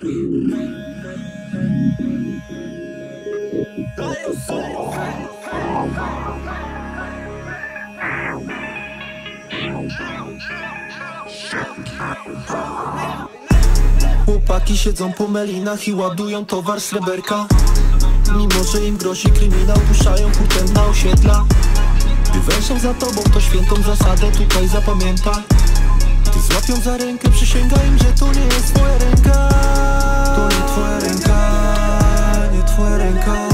Chłopaki siedzą po melinach i ładują towar sreberka. Mimo, że im grozi kryminał, puszczają hutem na osiedla. Gdy za tobą, to świętą zasadę tutaj zapamiętaj złapią za rękę, przysięgaj im, że to nie jest twoja ręka. To nie twoja ręka, nie twoja ręka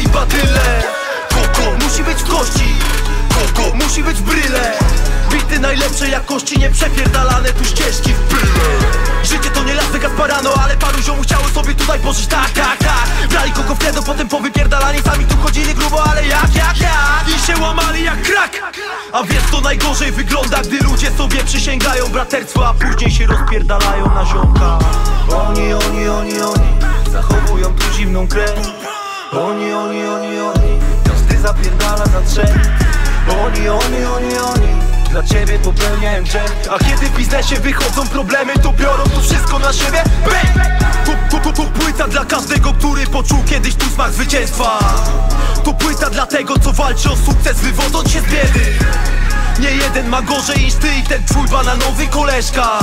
i badyle Koko musi być w kości. Koko musi być w bryle. Bity najlepszej jakości Nie przepierdalane tu ścieżki w byle Życie to nie Las Vegas Parano Ale paru ziomu chciało sobie tutaj pożyć. Tak, tak, tak Brali koko wtedy, potem po wypierdalani Sami tu chodzili grubo, ale jak, jak, jak? I się łamali jak krak. A wiesz co najgorzej wygląda Gdy ludzie sobie przysięgają braterstwo A później się rozpierdalają na ziomka. Oni, oni, oni, oni Zachowują tu zimną krew Oni, oni, oni, oni. Każdy zapierdala za trzech. Oni, oni, oni, oni. Dla ciebie popełniałem grzech. A kiedy w biznesie wychodzą problemy To biorą to wszystko na siebie. To płyta dla każdego, który poczuł kiedyś tu smak zwycięstwa. To płyta dla tego, co walczy o sukces Wywodząc się z biedy. Nie jeden ma gorzej niż ty i ten twój bananowy koleżka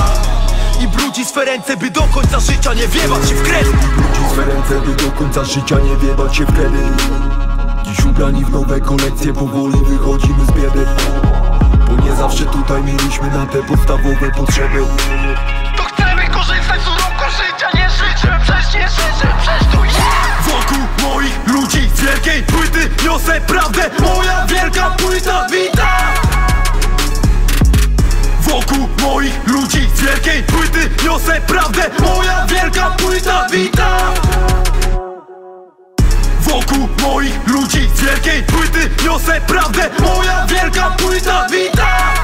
I brudzi swe ręce, by do końca życia nie wiewać się w krew. Wróci swe ręce, by do końca życia nie wiebać się w kredyt Dziś ubrani w nowe kolekcje, powoli wychodzimy z biedy. Bo nie zawsze tutaj mieliśmy na te podstawowe potrzeby. To chcemy korzystać z urobku życia Nie życzymy, przecież nie życzę Przecież tu jest Wokół moich ludzi z wielkiej płyty niosę prawdę Moja wielka płyta wita Wokół moich ludzi z wielkiej płyty niosę prawdę Moja wielka płyta wita Wokół moich ludzi z wielkiej płyty niosę prawdę Moja wielka płyta wita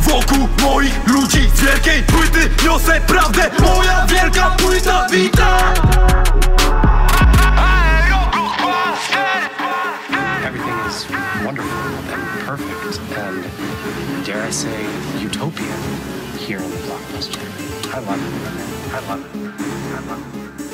Wokół moich ludzi z wielkiej płyty niosę prawdę Moja wielka płyta wita Everything is wonderful and perfect and, dare I say, utopian here in the blockbuster. I love it. I love it. I love it.